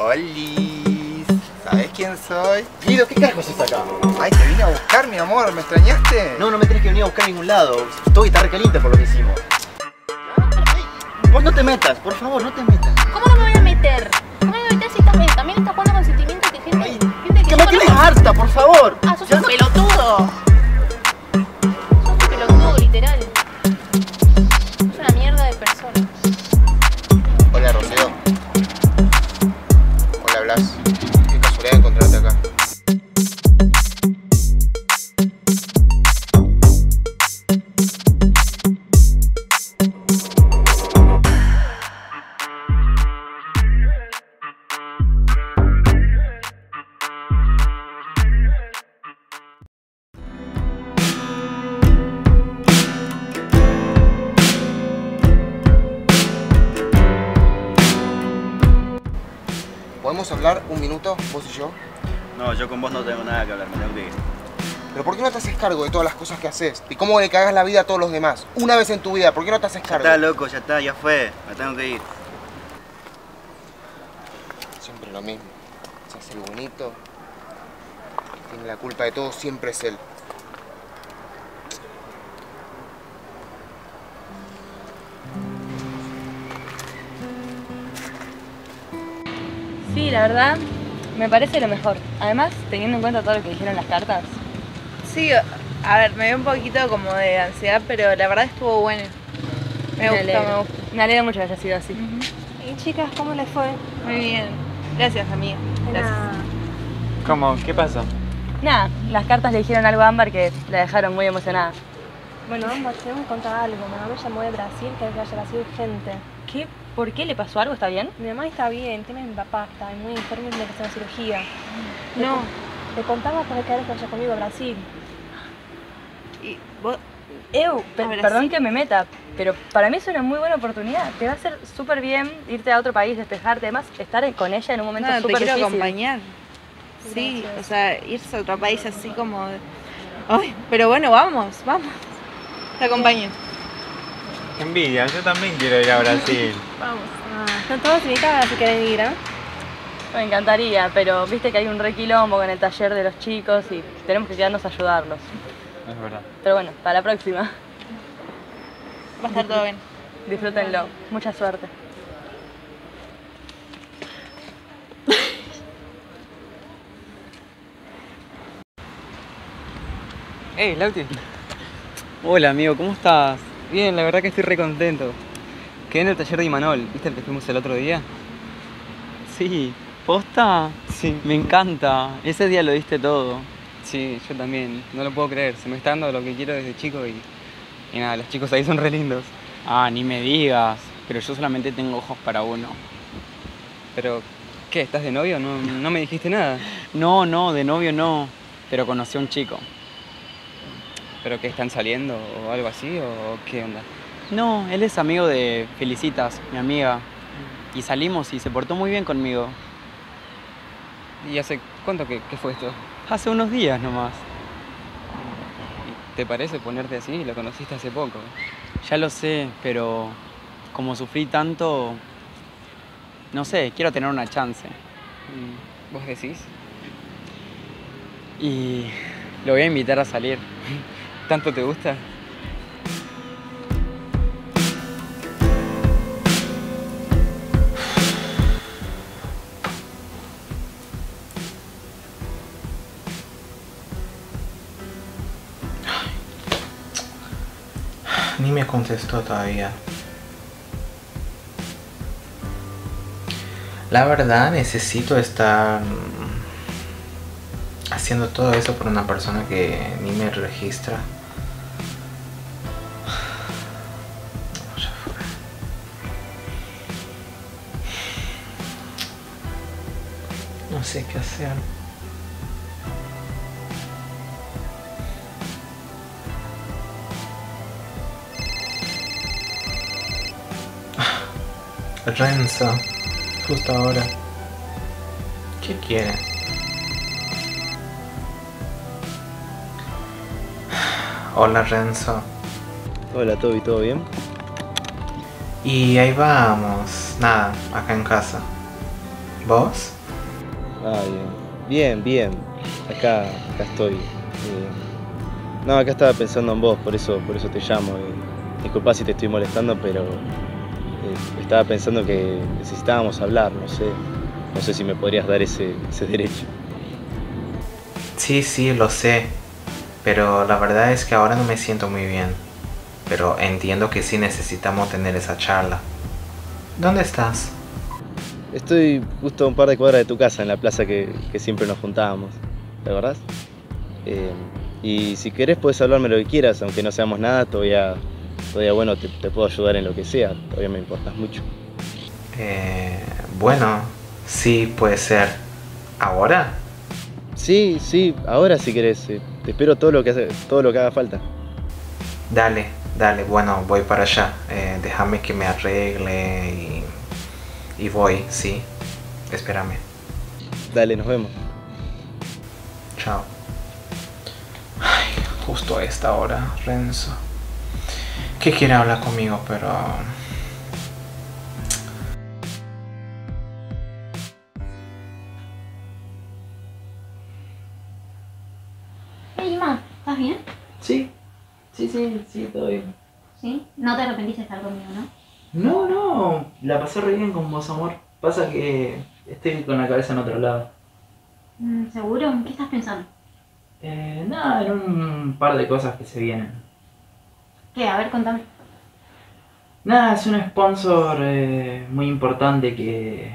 Olis, ¿sabes quién soy? Guido, ¿qué carajo haces acá? Ay, te vine a buscar, mi amor, ¿me extrañaste? No, no me tenés que venir a buscar a ningún lado. Estoy está recaliente por lo que hicimos. Vos no te metas, por favor, no te metas. ¿Cómo no me voy a meter? ¿Cómo me voy a meter si estás bien? También estás jugando con sentimientos de gente, gente que ¡Que no me tienes harta, por favor! Ah, sos un pelotudo. ¿Podemos hablar un minuto, vos y yo? No, yo con vos no tengo nada que hablar, me tengo que ir. ¿Pero por qué no te haces cargo de todas las cosas que haces? ¿Y cómo le cagas la vida a todos los demás? Una vez en tu vida, ¿por qué no te haces Ya cargo? está, loco, ya está, ya fue. Me tengo que ir. Siempre lo mismo. Se hace el bonito. Tiene la culpa de todo, siempre es él. Sí, la verdad, me parece lo mejor. Además, teniendo en cuenta todo lo que dijeron las cartas. Sí, a ver, me dio un poquito como de ansiedad, pero la verdad estuvo bueno. Me, gusta, alegro. me gusta. Me alegra mucho que haya sido así. ¿Y chicas, cómo les fue? Muy bien. Gracias, amiga. Gracias. ¿Cómo? ¿Qué pasa? Nada, las cartas le dijeron algo a Ámbar que la dejaron muy emocionada. Bueno, Ámbar, tengo que contar algo. Mi mamá me llamó de Brasil que hay que vaya así urgente. ¿Qué? ¿Por qué le pasó algo? ¿Está bien? Mi mamá está bien, tiene mi papá, está muy enfermo y tiene que hacer una cirugía. Le No. con- Le contaba para que vaya conmigo a Brasil. Y vos, Eu, perdón que me meta, pero para mí es una muy buena oportunidad. Te va a hacer súper bien irte a otro país, despejarte, además estar con ella en un momento no, te súper quiero difícil. acompañar. Sí, Gracias. o sea, irse a otro país así como... Ay, pero bueno, vamos, vamos. Te acompaño. Qué envidia, yo también quiero ir a Brasil. Vamos. Ah, están todos invitados si quieren ir, ¿eh? Me encantaría, pero viste que hay un requilombo con el taller de los chicos y tenemos que quedarnos a ayudarlos. Es verdad. Pero bueno, para la próxima. Va a estar todo bien. Disfrútenlo. Mucha suerte. Hey, Lauti. Hola, amigo, ¿cómo estás? Bien, la verdad que estoy re contento. Quedé en el taller de Imanol, ¿viste el que fuimos el otro día? Sí, ¿posta? Sí. Me encanta. Ese día lo diste todo. Sí, yo también. No lo puedo creer. Se me está dando lo que quiero desde chico y. Y nada, los chicos ahí son re lindos. Ah, ni me digas. Pero yo solamente tengo ojos para uno. Pero, ¿qué? ¿Estás de novio? No, no me dijiste nada. No, no, de novio no. Pero conocí a un chico. ¿Pero qué? ¿Están saliendo o algo así? ¿O qué onda? No, él es amigo de Felicitas, mi amiga. Y salimos y se portó muy bien conmigo. ¿Y hace cuánto que, que fue esto? Hace unos días nomás. ¿Y ¿Te parece ponerte así? Lo conociste hace poco. Ya lo sé, pero como sufrí tanto, no sé, quiero tener una chance. Mm, ¿Vos decís? Y lo voy a invitar a salir. ¿Tanto te gusta? Ni me contestó todavía. La verdad necesito estar mm, haciendo todo eso por una persona que ni me registra. Qué hacer. Renzo, justo ahora. ¿Qué quiere? Hola Renzo. Hola Toby, ¿todo bien? Y ahí vamos. Nada, acá en casa. ¿Vos? Ah, bien. Bien, bien. Acá, acá estoy. Eh, no, acá estaba pensando en vos, por eso, por eso te llamo. Eh, disculpa si te estoy molestando, pero eh, estaba pensando que necesitábamos hablar, no sé. No sé si me podrías dar ese, ese derecho. Sí, sí, lo sé. Pero la verdad es que ahora no me siento muy bien. Pero entiendo que sí necesitamos tener esa charla. ¿Dónde estás? Estoy justo a un par de cuadras de tu casa, en la plaza que, que siempre nos juntábamos. ¿Te acordás? Eh, y si querés puedes hablarme lo que quieras, aunque no seamos nada, todavía, todavía bueno, te, te puedo ayudar en lo que sea, todavía me importas mucho. Eh, bueno, sí, puede ser. ¿Ahora? Sí, sí, ahora si querés. eh, te espero todo lo que hace, todo lo que haga falta. Dale, dale, bueno, voy para allá. Eh, déjame que me arregle y, y voy, sí. Espérame. Dale, nos vemos. Chao. Ay, justo a esta hora, Renzo. Que quiere hablar conmigo, pero... Hey, Ma, ¿estás bien? Sí, sí, sí, sí, todo bien. ¿Sí? No te arrepentiste de estar conmigo, ¿no? No, no, la pasé re bien con vos, amor. Pasa que estoy con la cabeza en otro lado. Mm, ¿Seguro? ¿Qué estás pensando? Eh, nada, en un par de cosas que se vienen. ¿Qué? A ver, contame. Nada, es un sponsor eh, muy importante que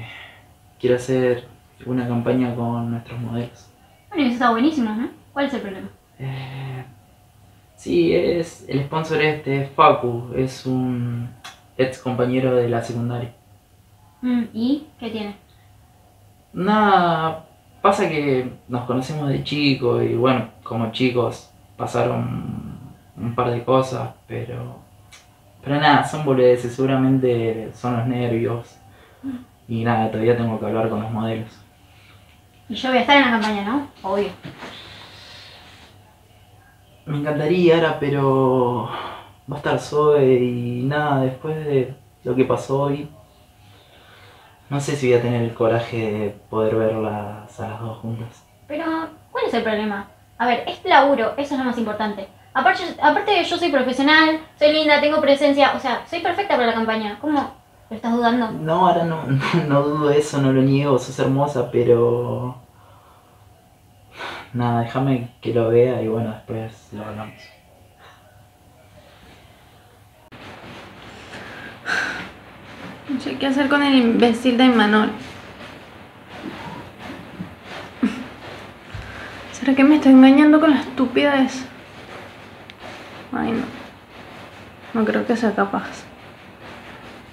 quiere hacer una campaña con nuestros modelos. Bueno, y eso está buenísimo, ¿no? ¿Cuál es el problema? Eh, sí, es el sponsor este es Facu, es un ex compañero de la secundaria. Mm, ¿Y qué tiene? Nada, pasa que nos conocemos de chicos y bueno, como chicos pasaron un par de cosas, pero pero nada, son boludeces, seguramente son los nervios. Y nada, todavía tengo que hablar con los modelos. Y yo voy a estar en la campaña, ¿no? Obvio. Me encantaría ahora, pero va a estar Zoe y nada, después de lo que pasó hoy, no sé si voy a tener el coraje de poder verlas a las dos juntas. Pero, ¿cuál es el problema? A ver, es laburo, eso es lo más importante. Aparte, aparte yo soy profesional, soy linda, tengo presencia, o sea, soy perfecta para la campaña. ¿Cómo lo estás dudando? No, ahora no, no dudo eso, no lo niego, sos hermosa, pero... Nada, déjame que lo vea y bueno, después lo hablamos. No sé qué hacer con el imbécil de Imanol. ¿Será que me está engañando con la estupidez? Ay, no. No creo que sea capaz.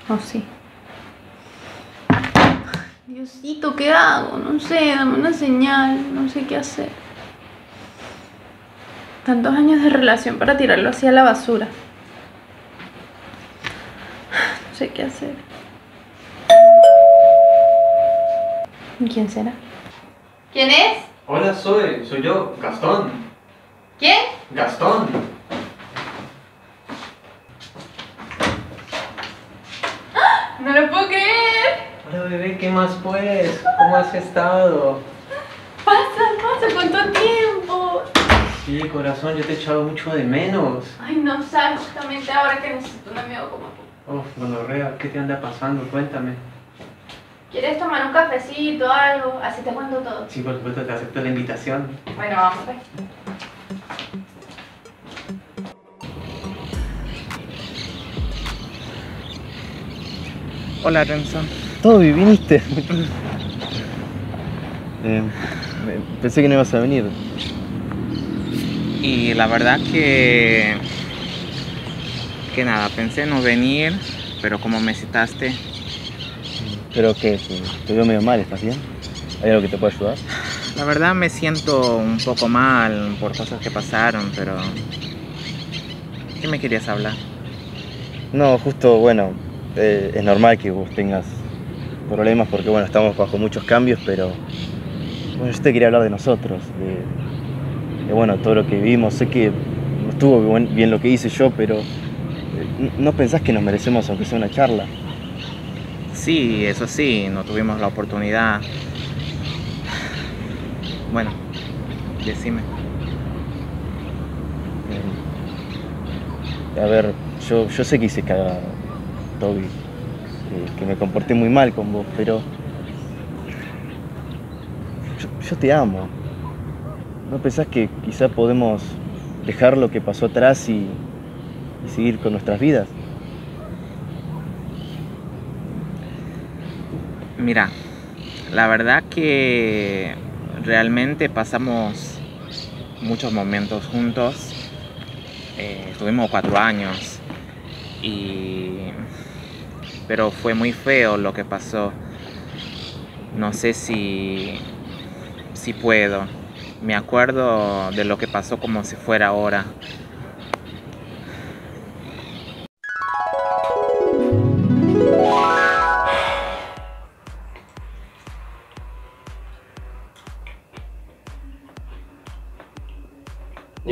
¿O sí? Diosito, ¿qué hago? No sé, dame una señal. No sé qué hacer. Tantos años de relación para tirarlo así a la basura. No sé qué hacer. ¿Y ¿Quién será? ¿Quién es? Hola, soy, soy yo, Gastón. ¿Quién? Gastón. No lo puedo creer. Hola, bebé, ¿qué más pues? ¿Cómo has estado? Pasa, pasa, ¿cuánto tiempo? Sí, corazón, yo te he echado mucho de menos. Ay, no sabes, justamente ahora que necesito un amigo como tú. Uf, gonorrea, ¿qué te anda pasando? Cuéntame. ¿Quieres tomar un cafecito, algo? Así te cuento todo. Sí, por supuesto, te acepto la invitación. Bueno, vamos, pues. Hola, Renzo. Todo bien, viniste. Eh, pensé que no ibas a venir. Y la verdad que. que nada, pensé no venir, pero como me citaste. ¿Pero qué? Te- veo medio mal, ¿estás bien? ¿Hay algo que te pueda ayudar? La verdad me siento un poco mal por cosas que pasaron, pero. ¿Qué me querías hablar? No, justo, bueno, eh, es normal que vos tengas problemas porque, bueno, estamos bajo muchos cambios, pero bueno, yo te quería hablar de nosotros, de, de, bueno, todo lo que vivimos. Sé que no estuvo bien lo que hice yo, pero eh, ¿no- ¿no pensás que nos merecemos aunque sea una charla? Sí, eso sí, no tuvimos la oportunidad. Bueno, decime. A ver, yo, yo sé que hice cagar, Toby. que- que me comporté muy mal con vos, pero. Yo, yo te amo. ¿No pensás que quizá podemos dejar lo que pasó atrás y, y seguir con nuestras vidas? Mira, la verdad que realmente pasamos muchos momentos juntos. Eh, estuvimos cuatro años y pero fue muy feo lo que pasó. No sé si si puedo. Me acuerdo de lo que pasó como si fuera ahora.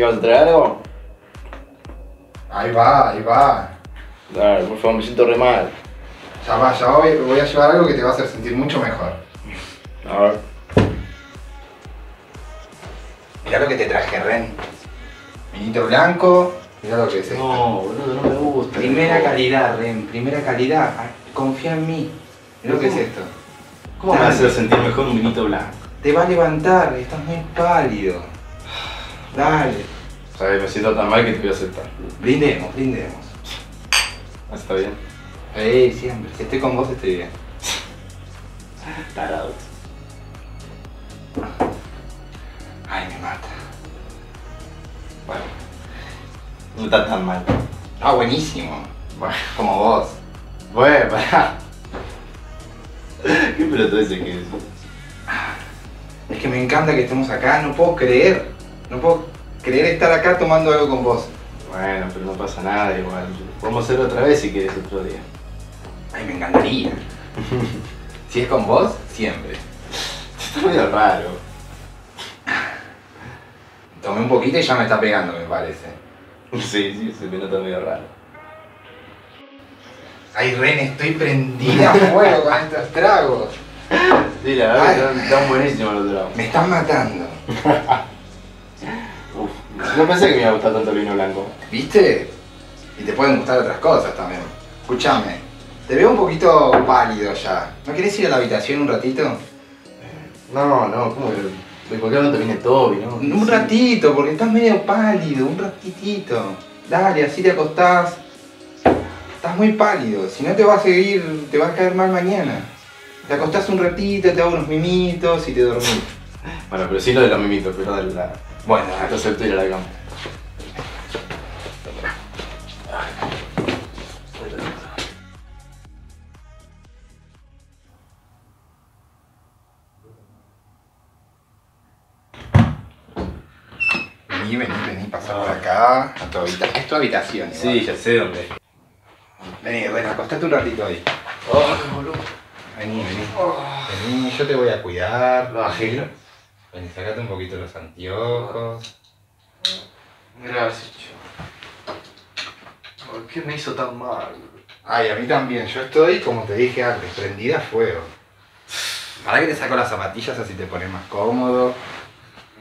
¿Ibas a traer algo? Ahí va, ahí va. Dale, por favor, me siento re mal. Ya va, ya voy, voy a llevar algo que te va a hacer sentir mucho mejor. A ver. Mirá lo que te traje, Ren. Vinito blanco. Mirá lo que es esto. No, boludo, no me gusta. Primera calidad, Ren. Primera calidad. Ah, Confía en mí. Mirá lo que es esto. ¿Cómo me Dale. hace sentir mejor un vinito blanco? Te va a levantar, estás muy pálido. Dale. Sabes, me siento tan mal que te voy a aceptar. Brindemos, brindemos. Ah, ¿Está bien? Eh, siempre. Si estoy con vos, estoy bien. Tarado. Ay, me mata. Bueno. No está tan mal. Ah, buenísimo. Como vos. Bueno, pará. ¿Qué pelotudo ese que es? Es que me encanta que estemos acá, no puedo creer. No puedo creer estar acá tomando algo con vos. Bueno, pero no pasa nada igual. Podemos hacerlo otra vez si quieres otro día. Ay, me encantaría. si es con vos, siempre. Está medio raro. Tomé un poquito y ya me está pegando, me parece. Sí, sí, se me nota medio raro. Ay, Ren, estoy prendida a fuego con estos tragos. Sí, la verdad están, están buenísimos los tragos. Me están matando. No pensé que me iba a gustar tanto el vino blanco. ¿Viste? Y te pueden gustar otras cosas también. Escúchame, te veo un poquito pálido ya. ¿No querés ir a la habitación un ratito? No, no, ¿cómo que? De cualquier momento viene Toby, ¿no? Un ratito, porque estás medio pálido, un ratitito. Dale, así te acostás. Estás muy pálido, si no te va a seguir, te va a caer mal mañana. Te acostás un ratito, te hago unos mimitos y te dormís. Bueno, pero sí lo de los mimitos, pero dale la. Bueno, Te acepto ir a la cama. Vení, vení, vení, pasá por acá. A tu habita- Es tu habitación. igual. Sí, ya sé dónde. Vení, bueno, acostate un ratito ahí. Vení, vení. Vení, yo te voy a cuidar. Imagino. Vení, sacate un poquito los anteojos. Gracias, ¿Por qué me hizo tan mal? Ay, a mí también. Yo estoy, como te dije antes, prendida a fuego. Para que te saco las zapatillas así te pones más cómodo.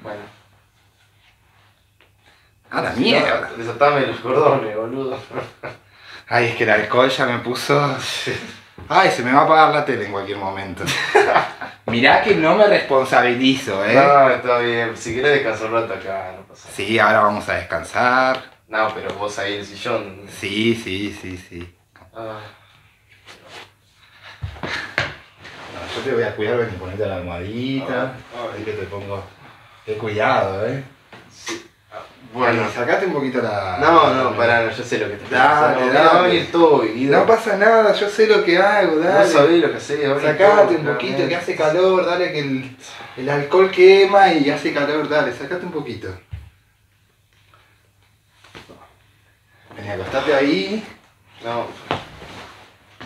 Bueno. A la mierda. Desatame los cordones, boludo. Ay, es que el alcohol ya me puso. Ay, se me va a apagar la tele en cualquier momento. Mirá que no me responsabilizo, ¿eh? No, está bien. Si querés descansar un rato acá, no pasa Sí, ahora vamos a descansar. nada. No, pero vos ahí en el sillón. Sí, sí, sí, sí. Ah, No, yo te voy a cuidar, ven y ponete la almohadita. Ahí que te pongo. Ten cuidado, ¿eh? Bueno. Sacate un poquito la. No, no, pará, no, yo sé lo que te Dale, pasa. dale. Va a venir todo, Guido. No pasa nada, yo sé lo que hago, dale. Vos sabés lo que venir Sacate un poquito, que hace calor, dale que el, el alcohol quema y hace calor, dale, sacate un poquito. Vení, acostate ahí. No.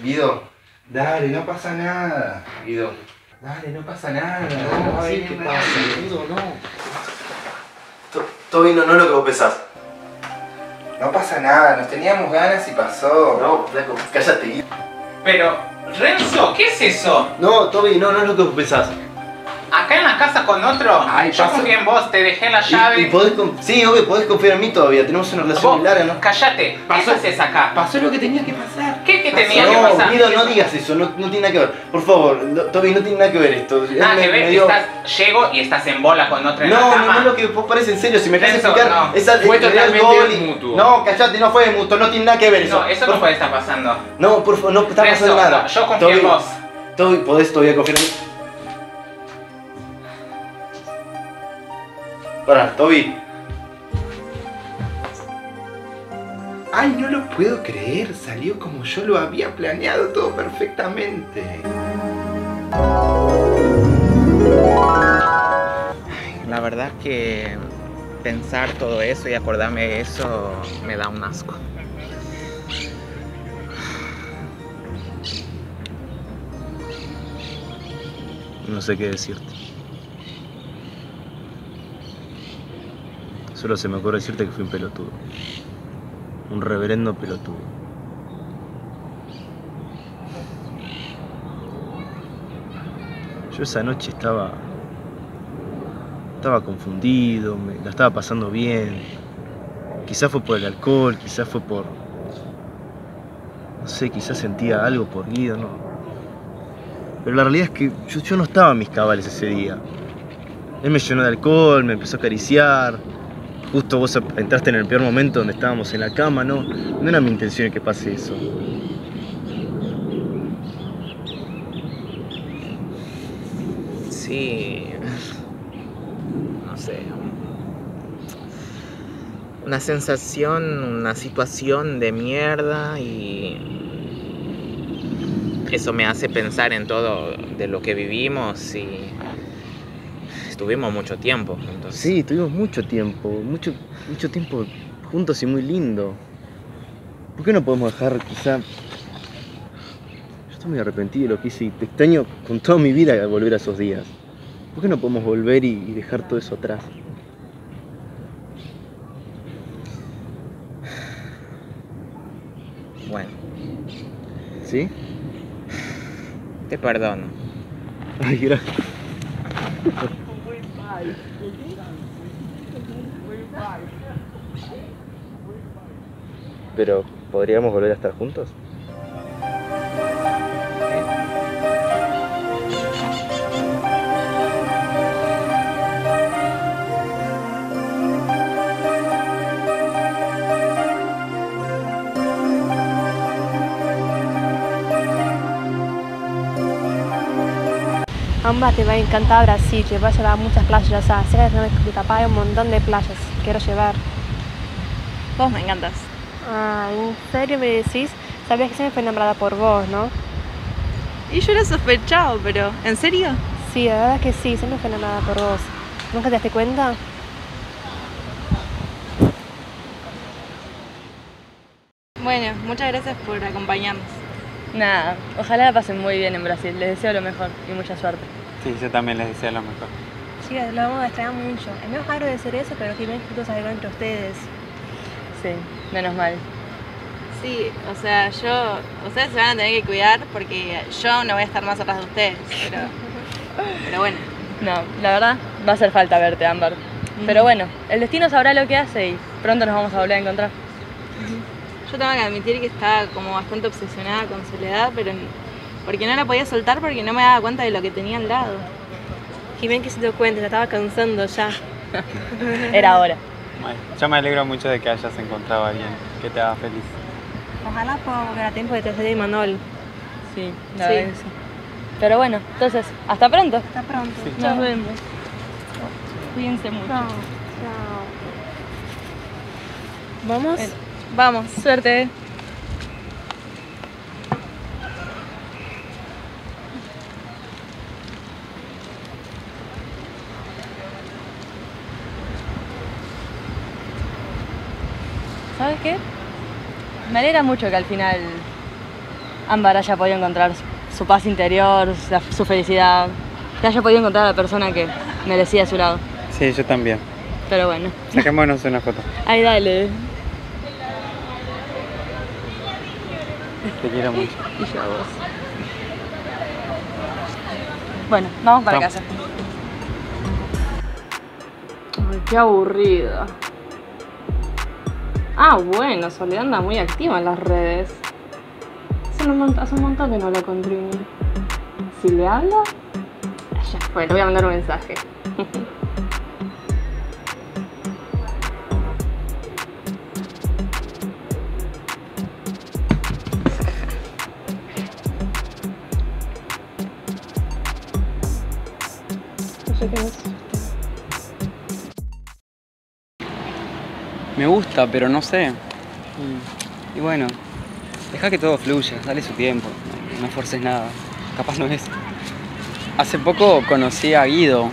Guido, Dale, no pasa nada. Guido. Dale, no pasa nada. No, Dale, sí, ¿qué no, pasa? Guido, no. Toby no, no es lo que vos pensás. No pasa nada, nos teníamos ganas y pasó. No, flaco, cállate. Pero Renzo, ¿qué es eso? No, Toby, no, no es lo que vos pensás. Acá en la casa con otro. Ay, Yo en vos, te dejé la llave. Y, y podés Sí, obvio, podés confiar en mí todavía. Tenemos una relación muy larga, ¿no? Cállate, ¿qué haces acá? Pasó lo que tenía que pasar. ¿Qué. Tenía que no, pasar? Guido, no digas eso, no, no tiene nada que ver. Por favor, no- Toby, no tiene nada que ver esto. Nada me- que ver, dio- estás, llego y estás en bola con otra en la No, no, no es lo que vos parece en serio. Si me querés explicar, no. esa, Fue totalmente mutuo. No, callate, no fue mutuo, no tiene nada que ver eso. No, eso Por no puede estar pasando. No, por favor, no está Renzo, pasando nada. no, yo confío en Toby, vos. Toby, podés todavía confiar en mí. Pará, Toby. Ay, no lo puedo creer. Salió como yo lo había planeado todo perfectamente. La verdad que pensar todo eso y acordarme de eso me da un asco. No sé qué decirte. Solo se me ocurre decirte que fui un pelotudo. Un reverendo pelotudo. Yo esa noche estaba. Estaba confundido, me la estaba pasando bien. Quizás fue por el alcohol, quizás fue por. No sé, quizás sentía algo por Guido, no. Pero la realidad es que yo, yo no estaba en mis cabales ese día. Él me llenó de alcohol, me empezó a acariciar. Justo vos entraste en el peor momento donde estábamos en la cama, ¿no? No era mi intención que pase eso. Sí. No sé. Una sensación, una situación de mierda y eso me hace pensar en todo de lo que vivimos y estuvimos mucho tiempo juntos. Sí, tuvimos mucho tiempo, mucho, mucho tiempo juntos y muy lindo. ¿Por qué no podemos dejar quizá... Yo estoy muy arrepentido de lo que hice y te extraño con toda mi vida volver a esos días. ¿Por qué no podemos volver y, y dejar todo eso atrás? Bueno, ¿Sí? te perdono. Ay, gracias. Pero, ¿podríamos volver a estar juntos? Amba, te va a encantar Brasil, te va a llevar a muchas playas, ya sabes. Cerca de papá hay un montón de playas, quiero llevar. Vos me encantas. Ah, ¿en serio me decís? Sabías que siempre fui enamorada por vos, ¿no? Y yo lo sospechado, pero ¿en serio? Sí, la verdad que sí, siempre fui enamorada por vos. ¿Nunca te diste cuenta? Bueno, muchas gracias por acompañarnos. Nada, ojalá la pasen muy bien en Brasil. Les deseo lo mejor y mucha suerte. Sí, yo también les deseo lo mejor. Chicas, lo vamos a extrañar mucho. Es medio raro decir eso, pero que bien juntos algo entre ustedes. Sí, menos mal. Sí, o sea, yo, ustedes se van a tener que cuidar porque yo no voy a estar más atrás de ustedes, pero, pero bueno. No, la verdad, va a hacer falta verte, Ámbar. Pero bueno, el destino sabrá lo que hace y pronto nos vamos a volver a encontrar. Yo tengo que admitir que estaba como bastante obsesionada con Soledad, pero porque no la podía soltar porque no me daba cuenta de lo que tenía al lado. Y ven que se dio cuenta, la estaba cansando ya. Era hora. Bueno, yo me alegro mucho de que hayas encontrado a alguien que te haga feliz. Ojalá pueda volver a tiempo de tercer y Manol. Sí, la Sí. Pero bueno, entonces, hasta pronto. Hasta pronto. Nos Chao. vemos. Cuídense mucho. Chao. ¿Vamos? Bueno, vamos, suerte. Me alegra mucho que al final Ámbar haya podido encontrar su- paz interior, su felicidad, que haya podido encontrar a la persona que merecía a su lado. Sí, yo también. Pero bueno. Saquémonos una foto. Ay, dale. Te quiero mucho. Y yo a vos. Bueno, vamos para Vamos. casa. Ay, qué aburrida. Ah, bueno, Soledad anda muy activa en las redes. Hace un, montón que no hablo con Trini. Si le hablo, ya fue, le voy a mandar un mensaje. Pero no sé. Y, bueno, deja que todo fluya, dale su tiempo, no, forces nada. Capaz no es. Hace poco conocí a Guido.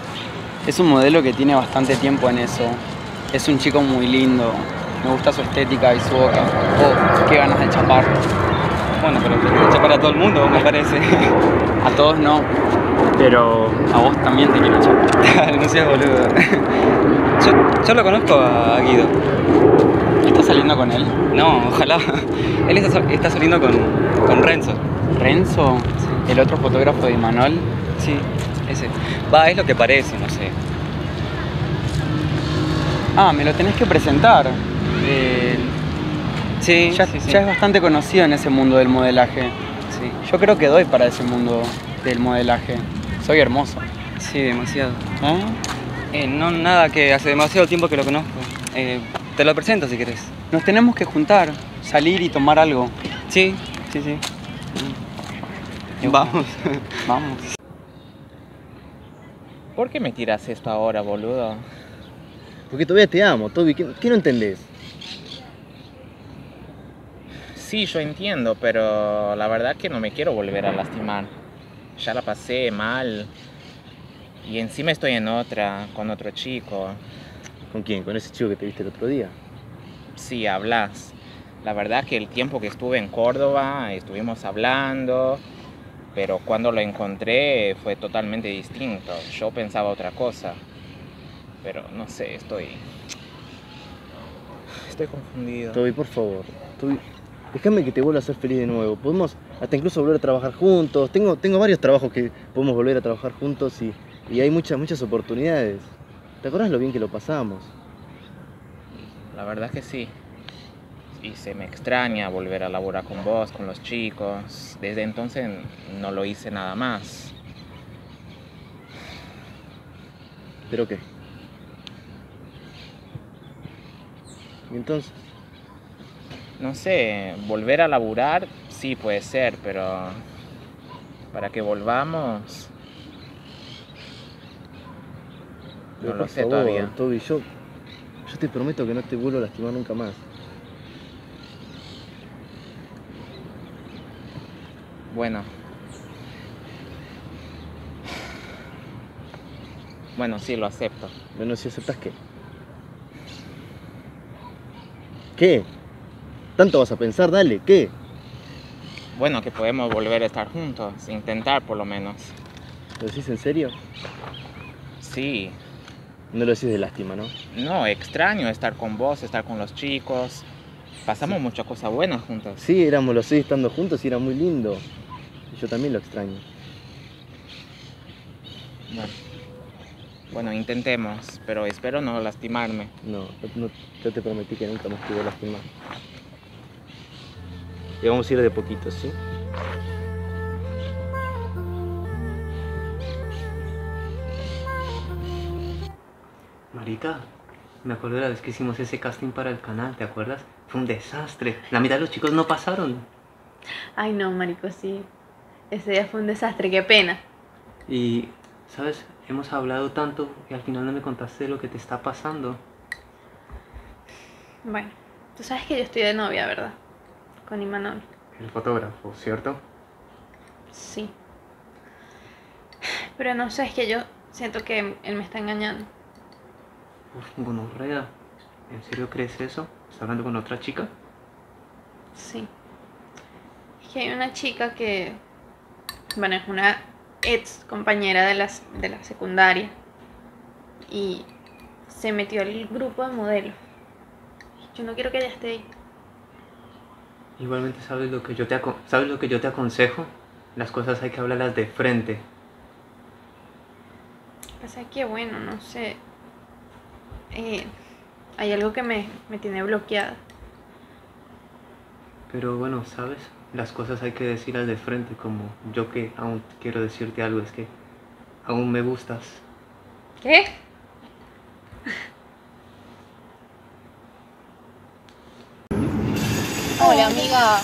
Es un modelo que tiene bastante tiempo en eso. Es un chico muy lindo. Me gusta su estética y su boca. Oh, qué ganas de chapar. Bueno, pero te quiero chapar a todo el mundo, me parece. A todos no. Pero a vos también te quiero chapar. no seas boludo. Yo lo conozco a Guido. ¿Estás saliendo con él? No, ojalá. Él está, está saliendo con, con Renzo. ¿Renzo? ¿El otro fotógrafo de Imanol? Sí, ese. Va, es lo que parece, no sé. Ah, me lo tenés que presentar. Eh, sí, ya, ya es bastante conocido en ese mundo del modelaje. Sí. Yo creo que doy para ese mundo del modelaje. Soy hermoso. Sí, demasiado. ¿Eh? no, nada, que hace demasiado tiempo que lo conozco. Eh, te lo presento si querés. Nos tenemos que juntar, salir y tomar algo. Sí, sí, sí. Vamos, vamos. ¿Por qué me tiras esto ahora, boludo? Porque todavía te amo, Toby. ¿Qué, qué no entendés? Sí, yo entiendo, pero la verdad que no me quiero volver a lastimar. Ya la pasé mal. Y encima estoy en otra, con otro chico. ¿Con quién? ¿Con ese chico que te viste el otro día? Sí, hablas. La verdad que el tiempo que estuve en Córdoba estuvimos hablando, pero cuando lo encontré fue totalmente distinto. Yo pensaba otra cosa. Pero no sé, estoy... Estoy confundido. Toby, por favor. Toby, déjame que te vuelva a hacer feliz de nuevo. Podemos hasta incluso volver a trabajar juntos. Tengo, tengo varios trabajos que podemos volver a trabajar juntos y, y hay muchas, muchas oportunidades. ¿Te acuerdas lo bien que lo pasamos? La verdad que sí. Y se me extraña volver a laburar con vos, con los chicos. Desde entonces no lo hice nada más. ¿Pero qué? ¿Y entonces? No sé, volver a laburar sí puede ser, pero para que volvamos Pero no lo sé todavía. Toby, yo, yo te prometo que no te vuelvo a lastimar nunca más. Bueno. Bueno, sí, lo acepto. Bueno, si aceptas qué. ¿Qué? ¿Tanto vas a pensar? Dale, ¿qué? Bueno, que podemos volver a estar juntos, intentar por lo menos. ¿Lo decís en serio? Sí. No lo decís de lástima, ¿no? No, extraño estar con vos, estar con los chicos. Pasamos muchas cosas buenas juntos. Sí, éramos los seis estando juntos y era muy lindo. Y yo también lo extraño. Bueno. Bueno, intentemos, pero espero no lastimarme. No, no, yo te prometí que nunca más te a lastimar. Y vamos a ir de poquito, ¿sí? Me acuerdo de la vez que hicimos ese casting para el canal, ¿te acuerdas? Fue un desastre. La mitad de los chicos no pasaron. Ay, no, marico, sí. Ese día fue un desastre, qué pena. Y, ¿sabes? Hemos hablado tanto y al final no me contaste lo que te está pasando. Bueno, tú sabes que yo estoy de novia, ¿verdad? Con Imanol. El fotógrafo, ¿cierto? Sí. Pero no sé, es que yo siento que él me está engañando. Gonorrea. ¿En serio crees eso? ¿Estás hablando con otra chica? Sí. Es que hay una chica que, bueno, es una ex compañera de, las, de la secundaria y se metió al grupo de modelos. Yo no quiero que ella esté ahí. Igualmente sabes lo que yo te aco- sabes lo que yo te aconsejo. Las cosas hay que hablarlas de frente. Pasa que, bueno, no sé. Eh, hay algo que me, me tiene bloqueada. Pero bueno, ¿sabes? Las cosas hay que decirlas de frente, como yo que aún quiero decirte algo, es que aún me gustas. ¿Qué? Hola, amiga.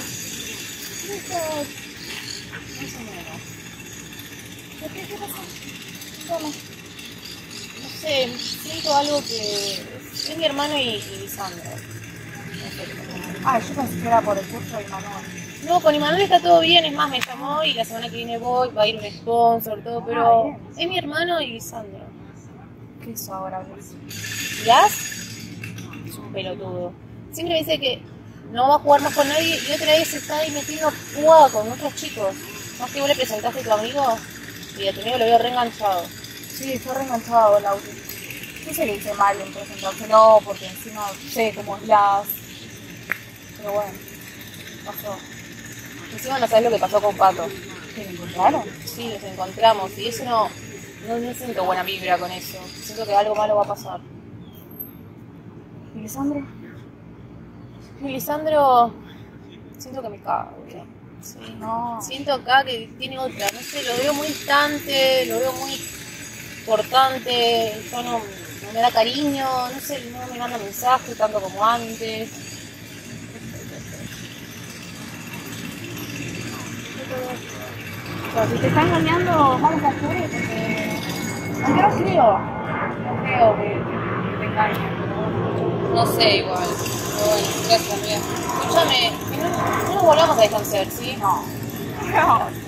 ¿Qué sé, siento algo que es mi hermano y, y Sandra. Ah, yo pensé que era por el curso de Manuel. No, con Imanuel está todo bien, es más, me llamó y la semana que viene voy, va a ir un sponsor, todo, pero bien. es mi hermano y Sandra. ¿Qué hizo ahora? ¿Gas? Es un pelotudo. Siempre dice que no va a jugar más con nadie y otra vez está ahí metiendo jugada con otros chicos. Más que vos le presentaste a tu amigo y a tu amigo lo veo reenganchado. Sí, está reenganchado el auto. ¿Qué se le dice mal en presentárselo? Porque encima sé cómo es las. Pero bueno, pasó. Encima no sabes lo que pasó con Pato. ¿Qué le encontraron? Sí, nos encontramos y eso no, no, no siento buena vibra con eso. Siento que algo malo va a pasar. ¿Y Lisandro? Y Lisandro, siento que me cago. Sí. No. Siento acá que tiene otra, no sé, lo veo muy distante, lo veo muy cortante, el tono no me da cariño, no sé, no me manda mensajes tanto como antes. O sea, si te está engañando, vamos a descubrir porque. Aunque no creo. No creo que, que te engañe, pero. No sé igual. Pero bueno, gracias amiga. Escúchame, no, no nos volvamos a distanciar, ¿sí? No. No.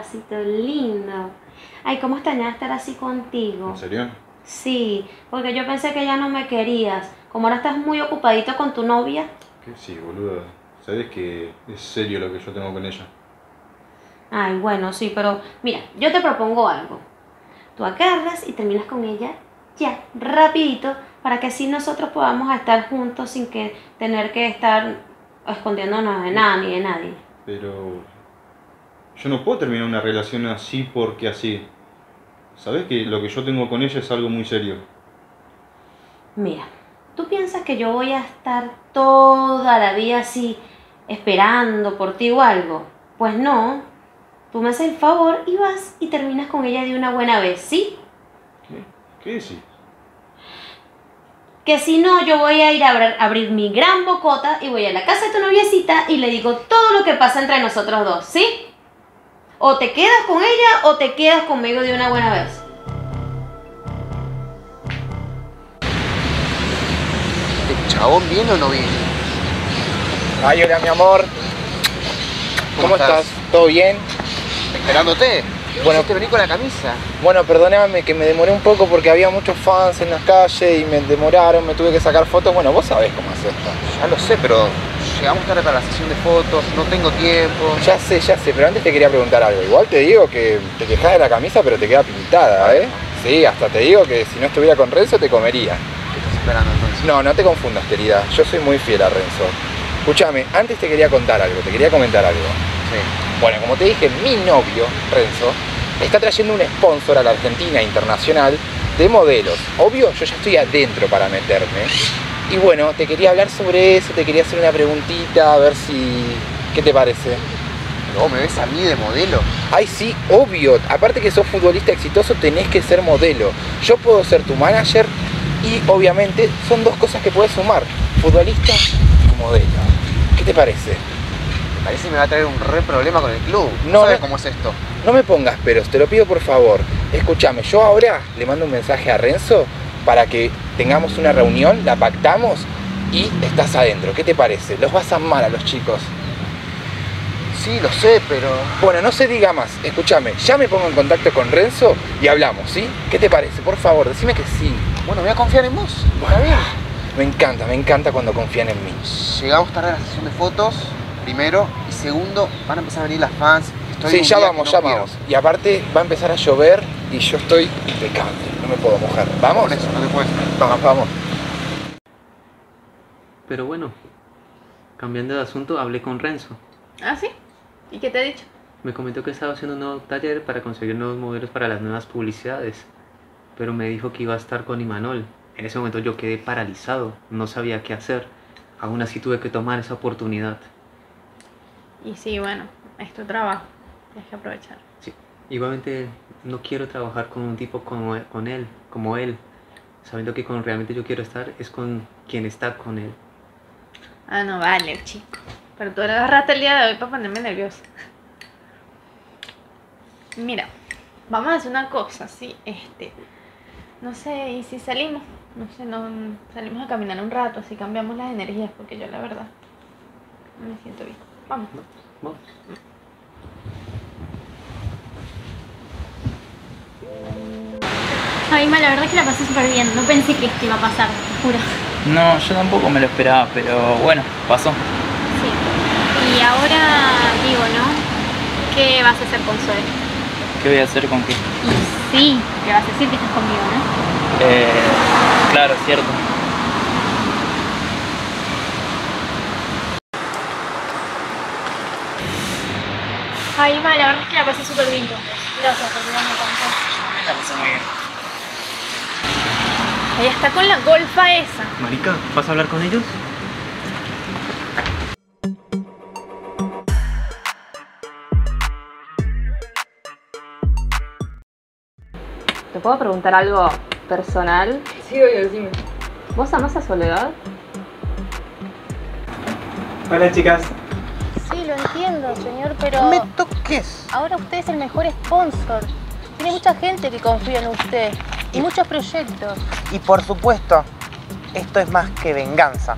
Papacito lindo. Ay, cómo extrañaba estar así contigo. ¿En serio? Sí, porque yo pensé que ya no me querías. Como ahora estás muy ocupadito con tu novia. Que sí, boluda. Sabes que es serio lo que yo tengo con ella. Ay, bueno, sí, pero mira, yo te propongo algo. Tú agarras y terminas con ella ya, rapidito, para que así nosotros podamos estar juntos sin que tener que estar escondiéndonos de nada ni de nadie. Pero yo no puedo terminar una relación así porque así. Sabes que lo que yo tengo con ella es algo muy serio. Mira, ¿tú piensas que yo voy a estar toda la vida así esperando por ti o algo? Pues no. Tú me haces el favor y vas y terminas con ella de una buena vez, ¿sí? ¿Qué decís? Que si no, yo voy a ir a abrir, abrir mi gran bocota y voy a la casa de tu noviecita y le digo todo lo que pasa entre nosotros dos, ¿sí? O te quedas con ella o te quedas conmigo de una buena vez. ¿Este chabón viene o no viene? Ay, hola mi amor. ¿Cómo, estás? ¿Todo bien? Esperándote. Bueno, te venir con la camisa. Bueno, perdóname que me demoré un poco porque había muchos fans en las calles y me demoraron, me tuve que sacar fotos. Bueno, vos sabés cómo es esto. Ya lo sé, pero llegamos tarde para la sesión de fotos, no tengo tiempo. Ya sé, ya sé, pero antes te quería preguntar algo. Igual te digo que te quejas de la camisa, pero te queda pintada, ¿eh? Sí, hasta te digo que si no estuviera con Renzo te comería. ¿Qué estás esperando entonces? No, no te confundas, querida. Yo soy muy fiel a Renzo. Escúchame, antes te quería contar algo, te quería comentar algo. Sí. Bueno, como te dije, mi novio, Renzo, está trayendo un sponsor a la Argentina internacional de modelos. Obvio, yo ya estoy adentro para meterme. Y bueno, te quería hablar sobre eso, te quería hacer una preguntita, a ver si... ¿Qué te parece? ¿No me ves a mí de modelo? Ay, sí, obvio. Aparte que sos futbolista exitoso, tenés que ser modelo. Yo puedo ser tu manager y obviamente son dos cosas que puedes sumar. Futbolista y modelo. ¿Qué te parece? Me parece que me va a traer un re problema con el club. No, ¿Sabes no. cómo es esto? No me pongas peros, te lo pido por favor. Escúchame, yo ahora le mando un mensaje a Renzo para que tengamos una reunión, la pactamos y estás adentro. ¿Qué te parece? Los vas a amar a los chicos. Sí, lo sé, pero... Bueno, no se diga más. Escúchame, ya me pongo en contacto con Renzo y hablamos, ¿sí? ¿Qué te parece? Por favor, decime que sí. Bueno, voy a confiar en vos. Está bien. Me encanta, me encanta cuando confían en mí. Llegamos tarde a la sesión de fotos, primero. Y segundo, van a empezar a venir las fans. Estoy Sí, ya vamos, ya quiero. vamos. Y aparte va a empezar a llover y yo estoy impecable, no me puedo mojar. ¿Vamos? Por eso, no te puedes. Vamos, vamos. Pero bueno, cambiando de asunto, hablé con Renzo. ¿Ah, sí? ¿Y qué te ha dicho? Me comentó que estaba haciendo un nuevo taller para conseguir nuevos modelos para las nuevas publicidades. Pero me dijo que iba a estar con Imanol. En ese momento yo quedé paralizado, no sabía qué hacer. Aún así tuve que tomar esa oportunidad. Y sí, bueno, es tu trabajo. Tienes que aprovechar. Igualmente no quiero trabajar con un tipo como él, con él, como él, sabiendo que con realmente yo quiero estar es con quien está con él. Ah, no vale, chico. Pero tú agarraste el día de hoy para ponerme nerviosa. Mira, vamos a hacer una cosa, sí, este. No sé, ¿y si salimos? No sé, no, salimos a caminar un rato, así cambiamos las energías, porque yo la verdad no me siento bien. Vamos. Vamos. Ay, ma, la verdad es que la pasé súper bien. No pensé que esto iba a pasar, te juro. No, yo tampoco me lo esperaba, pero bueno, pasó. Y ahora digo, ¿no? ¿Qué vas a hacer con Zoe? ¿Qué voy a hacer con qué? Y sí, que vas a decir que estás conmigo, ¿no? Eh, claro, cierto. Ay, ma, la verdad es que la pasé súper bien con vos. Gracias por darme tanto. La pasé muy bien. Ella está con la golfa esa. Marica, ¿vas a hablar con ellos? ¿Te puedo preguntar algo personal? Sí, oye, decime. ¿Vos amás a Soledad? Hola chicas. Sí, lo entiendo, señor, pero... ¡No me toques! Ahora usted es el mejor sponsor. Tiene mucha gente que confía en usted y muchos proyectos. Y por supuesto, esto es más que venganza.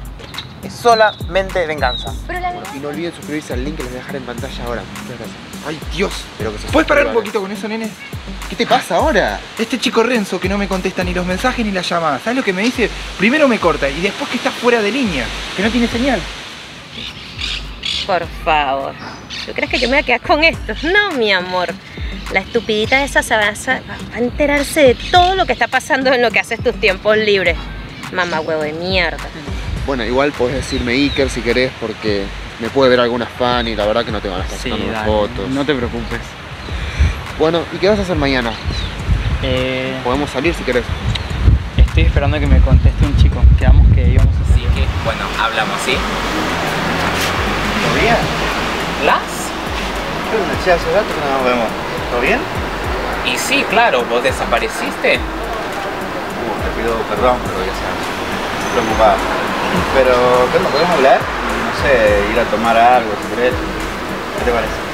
Es solamente venganza. Pero la Y no olviden suscribirse al link que les voy a dejar en pantalla ahora. Muchas gracias. ¡Ay, Dios! Espero que se ¿Puedes parar un poquito con eso, nene? ¿Qué te pasa ahora? Este chico Renzo que no me contesta ni los mensajes ni las llamadas. ¿Sabes lo que me dice? Primero me corta y después que está fuera de línea, que no tiene señal. Por favor. ¿Tú crees que yo me voy a quedar con esto? No, mi amor. La estupidita esa se va a, sa- va a enterarse de todo lo que está pasando en lo que haces tus tiempos libres. Mamá huevo de mierda. Bueno, igual podés decirme Iker si querés porque me puede ver alguna fan y la verdad que no te van a estar Sí, sacando dale, fotos. no te preocupes. Bueno, ¿y qué vas a hacer mañana? Eh, Podemos salir si querés. estoy esperando que me conteste un chico. Quedamos que íbamos a Así que, bueno, hablamos, ¿sí? ¿Todo bien? ¿Las? Hace rato que no nos vemos. ¿Todo bien? Y sí, claro, vos desapareciste. Uh, te pido perdón, pero ya sabes. Preocupado. Pero, ¿qué onda? ¿Podemos hablar? No sé, ir a tomar algo si querés. ¿Qué te parece?